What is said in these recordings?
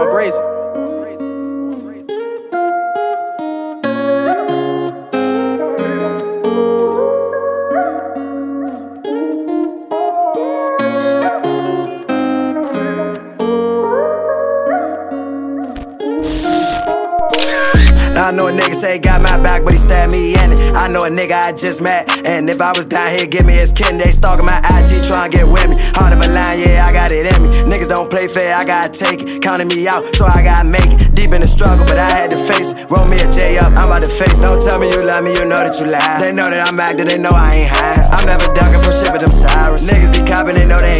going brazen. Say he got my back, but he stabbed me in it. I know a nigga I just met, and if I was down here, give me his kid. They stalking my IG, trying to get with me. Hard of a line, yeah, I got it in me. Niggas don't play fair, I gotta take it. Counting me out, so I gotta make it. Deep in the struggle, but I had to face it. Roll me a J up, I'm about to face it. Don't tell me you love me, you know that you lie. They know that I'm acting, they know I ain't high. I'm never ducking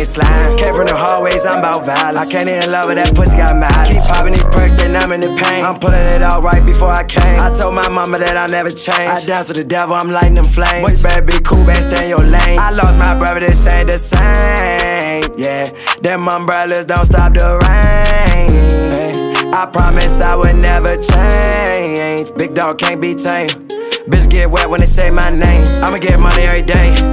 slime. Came from the hallways, I'm about violence. I can't even love with that pussy got mad. Keep popping these perks, they numbing the pain. I'm pulling it out right before I came. I told my mama that I never change. I dance with the devil, I'm lighting them flames. Boys better be cool, better stay in your lane. I lost my brother, this ain't the same. Yeah, them umbrellas don't stop the rain. I promise I would never change. Big dog can't be tamed. Bitch get wet when they say my name. I'ma get money every day.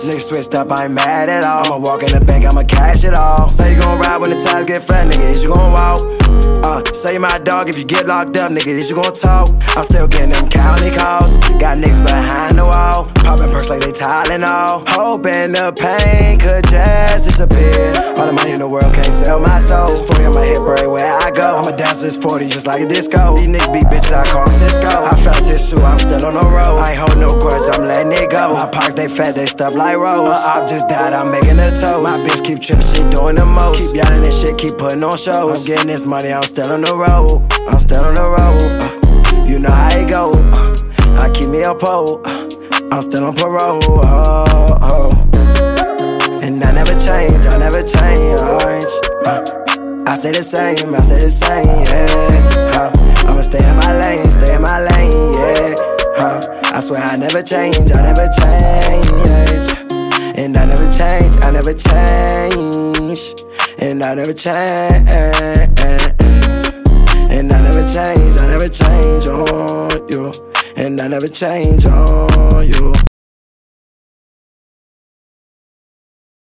Adderalls. Niggas switched up, I ain't mad at all. I'ma walk in the bank, I'ma cash it all. Say you gon' ride when the times get flat, nigga. Is you gon' walk? Uh, say my dog if you get locked up, nigga. Is you gon' talk? I'm still getting them county calls. Got niggas behind the wall. Popping perks like they Tylenol. Hoping the pain could just disappear. All the money in the world can't sell my soul. This 40 on my hip, everywhere I go. I'ma dance this 40 just like a disco. These niggas be bitches, I call Cisco. I felt this shoe, I'm still on the road. I ain't hold no grudge, My pockets, they fat, they stuff like rolls. Uh, I just died, I'm making a toast. My bitch keep tripping, she doing the most. Keep yelling this shit, keep putting on shows. I'm getting this money, I'm still on the road. I'm still on the road. Uh, you know how it go. Uh, I keep me a pole. Uh, I'm still on parole. Oh, oh. And I never change, I never change. Uh, I stay the same, I stay the same, yeah. I never change, I never change. And I never change, I never change. And I never change. And I never change, I never change on you. And I never change on you.